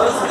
저였어요.